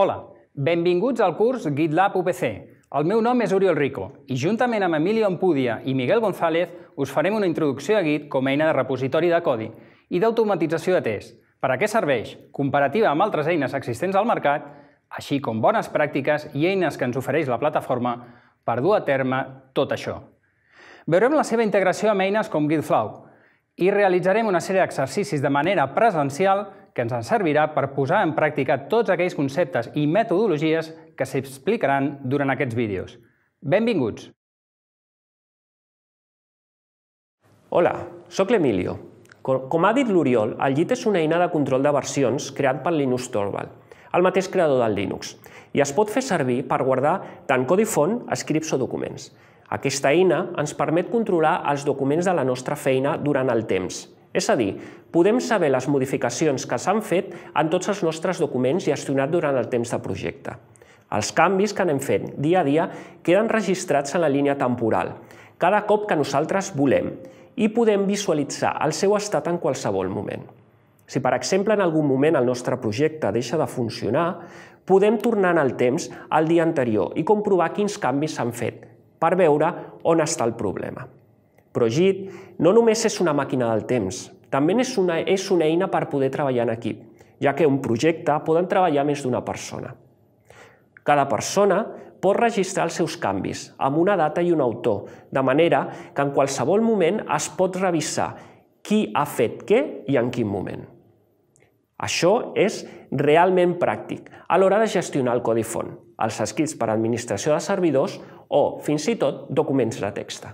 Hola, benvinguts al curs GitLab UPC. El meu nom és Oriol Rico i juntament amb Emilio Ampudia i Miguel González us farem una introducció a Git com a eina de repositori de codi i d'automatització de test. Per a què serveix? Comparativa amb altres eines existents al mercat, així com bones pràctiques i eines que ens ofereix la plataforma per dur a terme tot això. Veurem la seva integració amb eines com GitFlow i realitzarem una sèrie d'exercicis de manera presencial que ens en servirà per posar en pràctica tots aquells conceptes i metodologies que s'explicaran durant aquests vídeos. Benvinguts! Hola, sóc l'Emilio. Com ha dit l'Oriol, el Git és una eina de control de versions creat per Linus Torvald, el mateix creador del Linux, i es pot fer servir per guardar tant codi font, scripts o documents. Aquesta eina ens permet controlar els documents de la nostra feina durant el temps, és a dir, podem saber les modificacions que s'han fet en tots els nostres documents gestionats durant el temps de projecte. Els canvis que anem fent dia a dia queden registrats en la línia temporal, cada cop que nosaltres volem, i podem visualitzar el seu estat en qualsevol moment. Si, per exemple, en algun moment el nostre projecte deixa de funcionar, podem tornar en el temps al dia anterior i comprovar quins canvis s'han fet per veure on està el problema. Però Git no només és una màquina del temps, també és una, és una eina per poder treballar en equip, ja que un projecte poden treballar més d'una persona. Cada persona pot registrar els seus canvis amb una data i un autor, de manera que en qualsevol moment es pot revisar qui ha fet què i en quin moment. Això és realment pràctic a l'hora de gestionar el codi font, els escrits per administració de servidors o, fins i tot, documents de text.